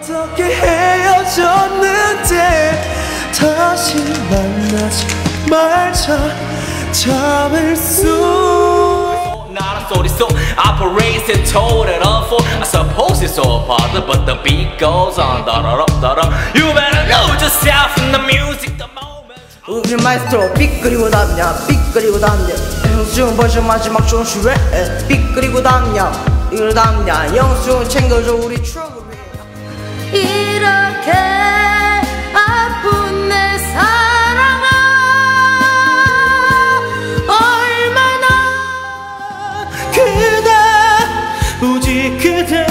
어떻게 헤어졌는데 다시 만나지 말자 잡을 수 soul, so operates and told it all for. I suppose it's all part of, but the beat goes on. Da da da da da. You better lose yourself in the music, the moment. 우리 마이스트로 삐 그리고 담냐 삐 그리고 담냐 영수증 벌써 마지막 종수래 삐 그리고 담냐 이걸 담냐 영수증 챙겨줘 우리 추억을 위해 이렇게 아픈 내 사랑아 얼마나 그대 오직 그대